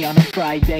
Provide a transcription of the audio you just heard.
on a Friday.